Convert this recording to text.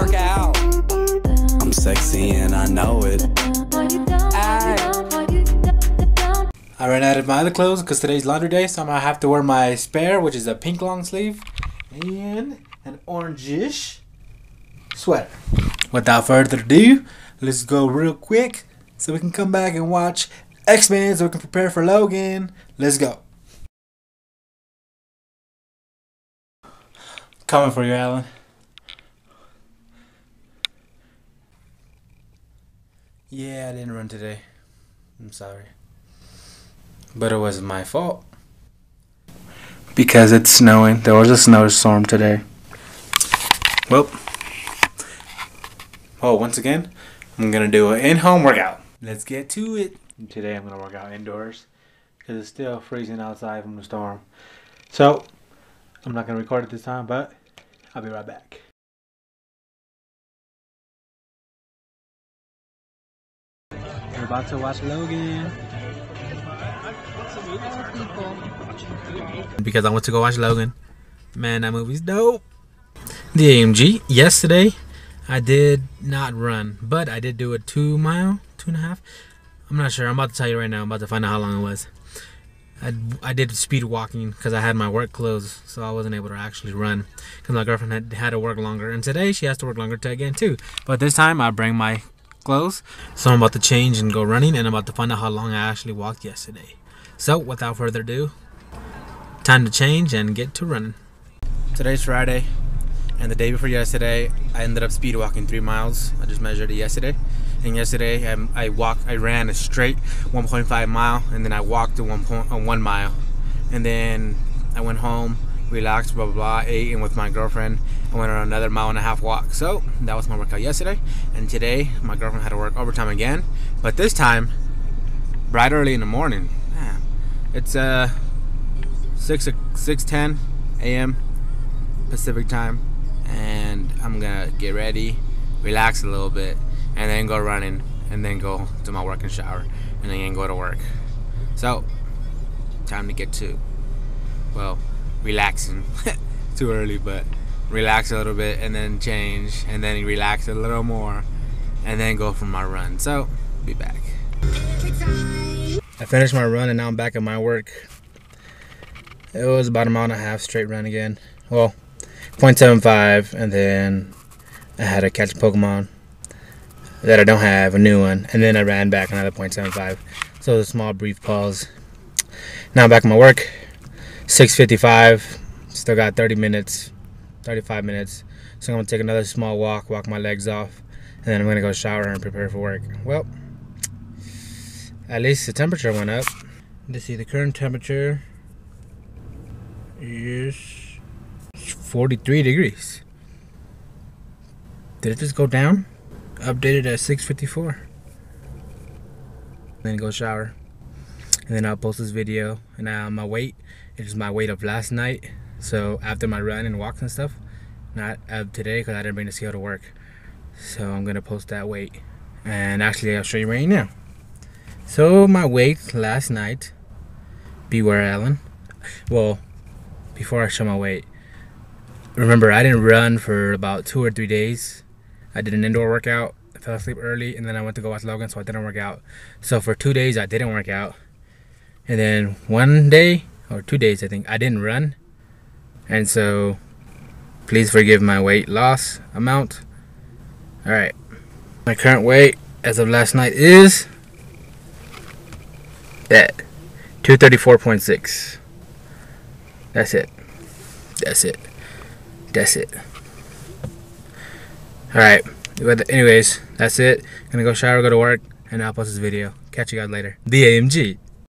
work out. I'm sexy and I know it. I ran out of my other clothes because today's laundry day, so I'm gonna have to wear my spare, which is a pink long sleeve and an orangish sweater. Without further ado, let's go real quick so we can come back and watch X Men so we can prepare for Logan. Let's go. Coming for you, Alan. Yeah, I didn't run today. I'm sorry. But it wasn't my fault. Because it's snowing. There was a snowstorm today. Well. Oh, once again, I'm going to do an in home workout. Let's get to it. Today I'm going to work out indoors. Because it's still freezing outside from the storm. So, I'm not going to record it this time, but I'll be right back. About to watch Logan. Because I went to go watch Logan. Man, that movie's dope. The AMG. Yesterday, I did not run, but I did do a two mile, two and a half. I'm not sure. I'm about to tell you right now. I'm about to find out how long it was. I, I did speed walking because I had my work clothes, so I wasn't able to actually run because my girlfriend had, had to work longer. And today she has to work longer to again too. But this time I bring my clothes, so I'm about to change and go running, and I'm about to find out how long I actually walked yesterday. So without further ado, time to change and get to running. Today's Friday, and the day before yesterday, I ended up speed walking three miles. I just measured it yesterday, and yesterday I, I walked, I ran a straight 1.5 mile, and then I walked a one point, uh, one mile, and then I went home, relaxed, blah blah blah, ate, and with my girlfriend, I went on another mile and a half walk. So that was my workout yesterday, and today my girlfriend had to work overtime again, but this time, bright early in the morning. Man, it's uh six six ten a.m. Pacific time, and I'm gonna get ready, relax a little bit, and then go running, and then go to my work and shower, and then go to work. So, time to get to, well, relaxing. Too early, but relax a little bit, and then change, and then relax a little more, and then go for my run. So, be back. I finished my run, and now I'm back at my work. It was about a mile and a half straight run again. Well, 0.75, and then I had to catch a Pokemon that I don't have, a new one, and then I ran back another 0.75. So a small, brief pause. Now I'm back at my work. 6:55. Still got 30 minutes, 35 minutes. So I'm gonna take another small walk, walk my legs off, and then I'm gonna go shower and prepare for work. Well, at least the temperature went up. Let's see, the current temperature is 43 degrees. Did it just go down? Updated at 6:54. Then go shower, and then I'll post this video. And now my weight is my weight of last night. So after my run and walks and stuff, not of today because I didn't bring the scale to work. So I'm gonna post that weight, and actually I'll show you right now. So my weight last night. Beware, Alan. Well, before I show my weight, remember I didn't run for about two or three days. I did an indoor workout. I fell asleep early, and then I went to go watch Logan, so I didn't work out. So for two days I didn't work out, and then one day or two days I think I didn't run, and so please forgive my weight loss amount. All right, my current weight as of last night is that 234.6. That's it. That's it. That's it. Alright. but Anyways, that's it. Gonna go shower, go to work, and I'll post this video. Catch you guys later. The AMG.